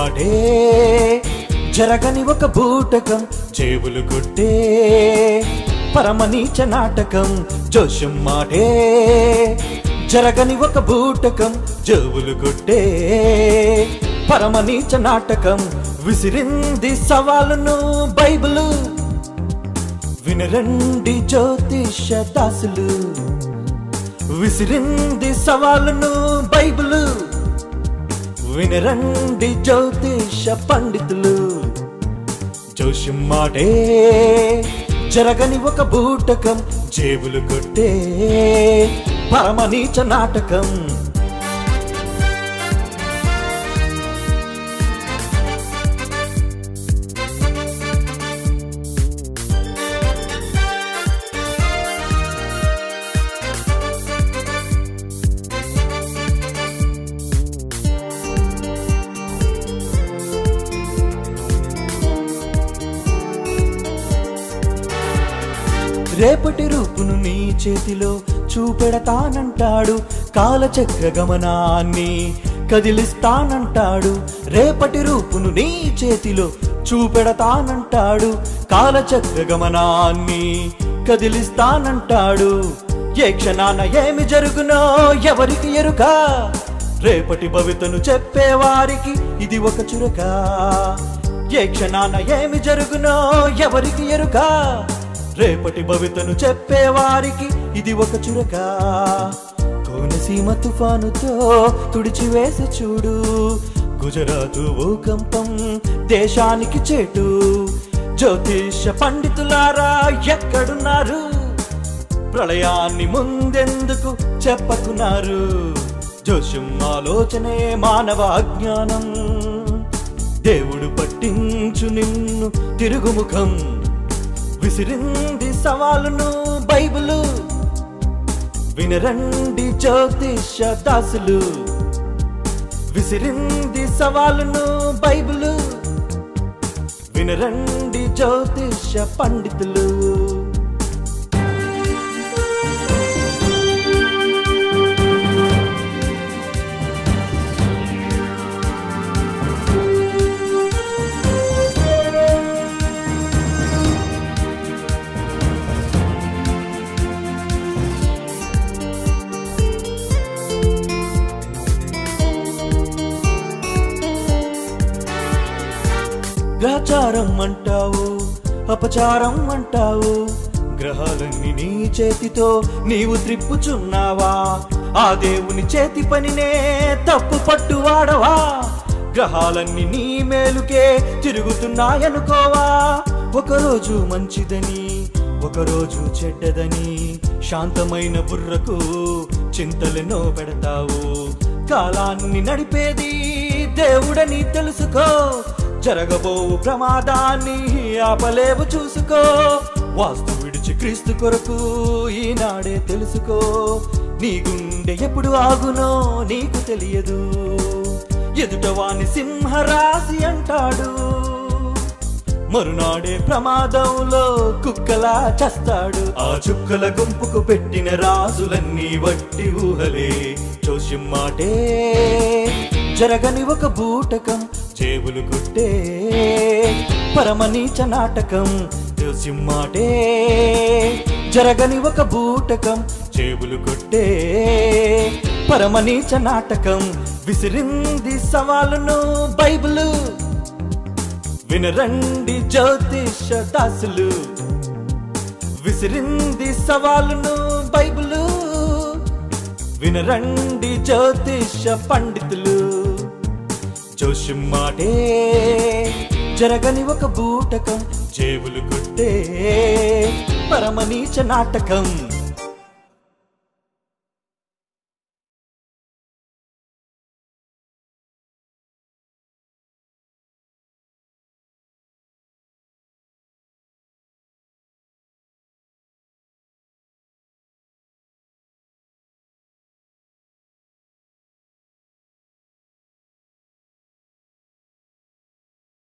వాడే. జరగని ఒక బూటకం చేవులు కొట్టే. పరమనీచ నాటకం జోషుమ్మాడే జరగని ఒక బూటకం జోవులు కొట్టే. పరమనీచ నాటకం విసిరింది సవాలును బైబిలు. వినరండి జ్యోతిష దాసులు. విసిరింది సవాలును బైబిలు. వినరండి జ్యోతిష పండితులు. జోషిమ్మాటే జరగని ఒక బూటకం జేబులు కొట్టే పరమనీచ నాటకం. రేపటి రూపును నీ చేతిలో చూపెడతానంటాడు. కాలచక్ర గమనాన్ని కదిలిస్తానంటాడు. రేపటి రూపును నీ చేతిలో చూపెడతానంటాడు. కాలచక్ర గమనాన్ని కదిలిస్తానంటాడు. ఏ క్షణాన ఏమి జరుగునో ఎవరికి ఎరుక? రేపటి భవితను చెప్పేవారికి ఇది ఒక చురక. ఏ క్షణాన ఏమి జరుగునో ఎవరికి ఎరుక? రేపటి భవితను చెప్పేవారికి ఇది ఒక చురక. కోనసీమ తుఫానుతో తుడిచివేసి చూడు. గుజరాతు భూకంపం దేశానికి చేటు. జ్యోతిష పండితులారా ఎక్కడున్నారు? ప్రళయాన్ని ముందెందుకు చెప్పకున్నారు? జోష్యం ఆలోచనే మానవ అజ్ఞానం. దేవుడు పట్టించు నిన్ను తిరుగుముఖం. విసిరింది సవాలును బైబులు. వినరండి జ్యోతిష దాసులు. విసిరింది సవాలును బైబులు. వినరండి జ్యోతిష పండితులు. గ్రాచారం అంటావు అపచారం అంటావు. గ్రహాలన్నీ నీ చేతితో నీవు త్రిప్పుచున్నావా? ఆ దేవుని చేతి పనినే తప్పు పట్టు వాడవా గ్రహాలన్నీ నీ మేలుకే తిరుగుతున్నాయనుకోవా? ఒకరోజు మంచిదని ఒకరోజు చెడ్డదని శాంతమైన బుర్రకు చింతలెన్నో పెడతావు. కాలాన్ని నడిపేది దేవుడని తెలుసుకో జరగబో ప్రమాదాన్ని ఆపలేవు చూసుకో. వాస్తు విడిచి క్రీస్తు కొరకు ఈనాడే తెలుసుకో. నీ గుండె ఎప్పుడు ఆగునో నీకు తెలియదు. ఎదుటవాని సింహరాశి అంటాడు. మరునాడే ప్రమాదంలో కుక్కలా చస్తాడు. ఆ చుక్కల గుంపుకు పెట్టిన రాజులన్నీ వట్టి ఊహలే. చోషిమ్మాటే జరగని ఒక బూటకం జేబులు కొట్టే పరమనీచ నాటకం సింహాటే జరగని ఒక బూటకం జేబులు కొట్టే పరమనీచ నాటకం విసిరింది సవాలును బైబిలు. వినరండి జ్యోతిష దాసులు విసిరింది సవాలును బైబులు. వినరండి జ్యోతిష పండితులు జోషిమ్మాటే జరగని ఒక బూటకం జేబులు కొట్టే. పరమనీచ నాటకం.